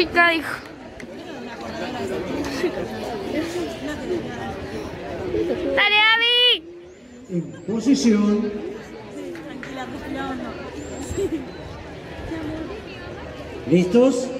chica, dijo. ¡Dale, Abby! En posición. ¿Listos?